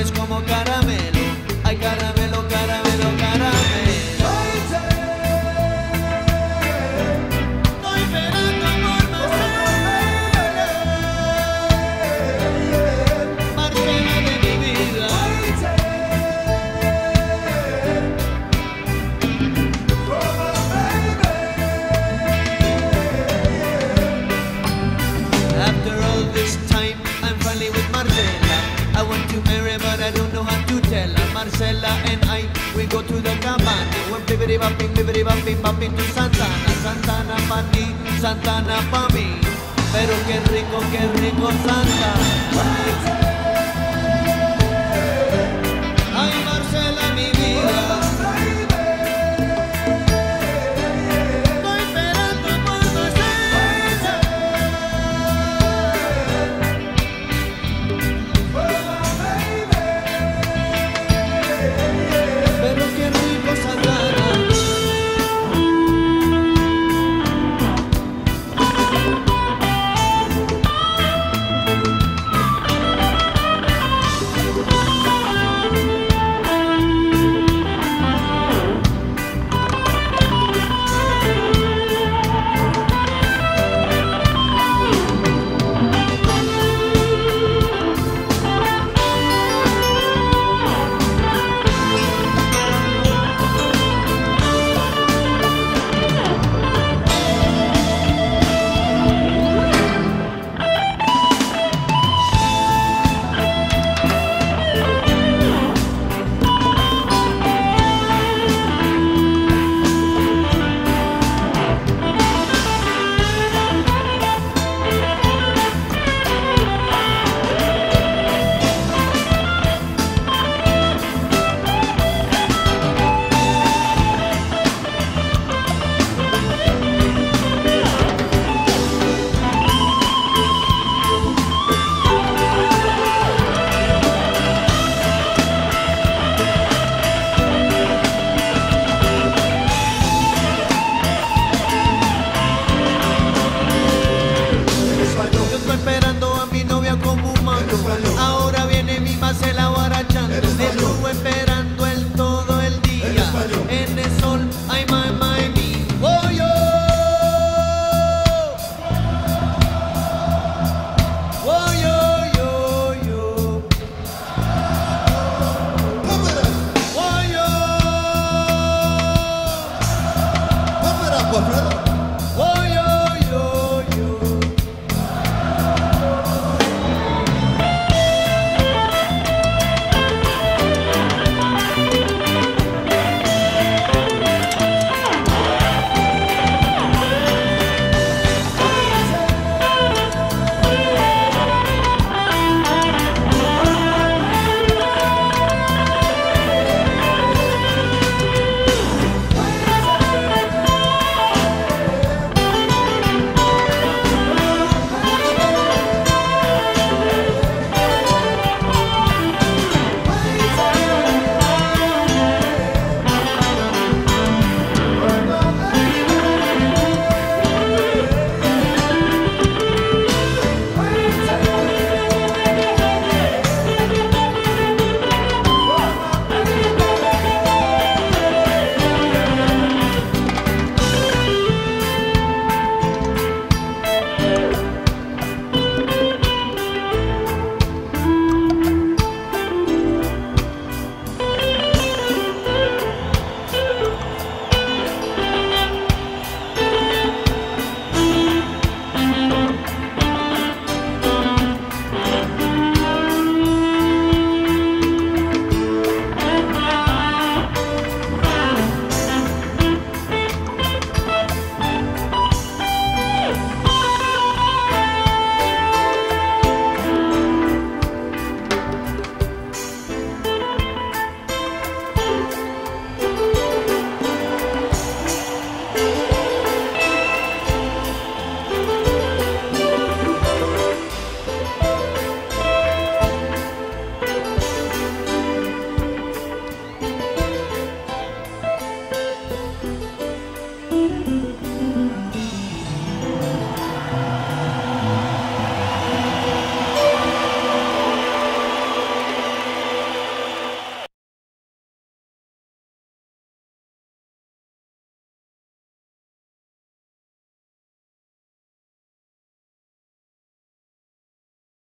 es como caramelo. Marcela and I, we go to the cabana. We're bibbidi bopping, bibbidi bopping, bopping to Santana. Santana pa' ti, Santana pa' mí. Pero qué rico, qué rico Santana.